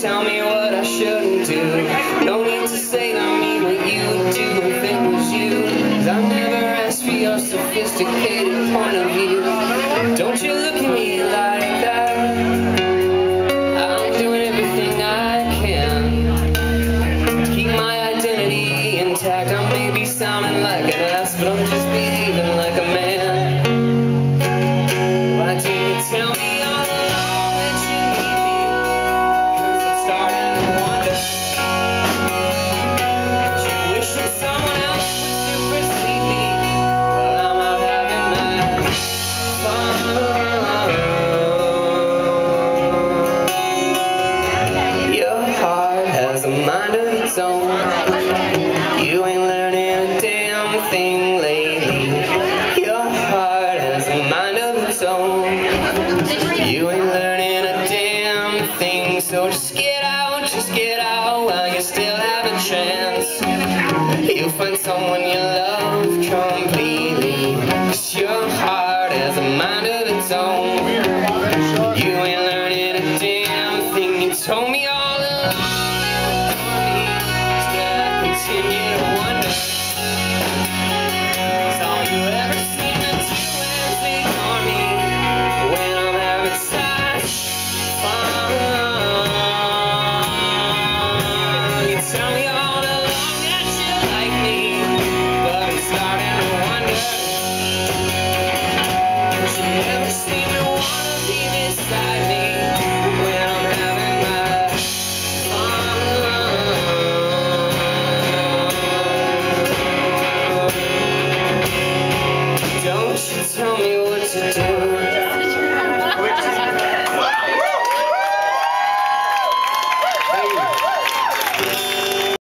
tell me what I shouldn't do. No need to say to me what you would do if it was you. Cause I never asked for your sophisticated point of view. Of. You ain't learning a damn thing lately. Your heart has a mind of its own. You ain't learning a damn thing, so just get out, just get out while you still have a chance. You'll find someone you love completely. 'Cause your heart has a mind. tell me what to do.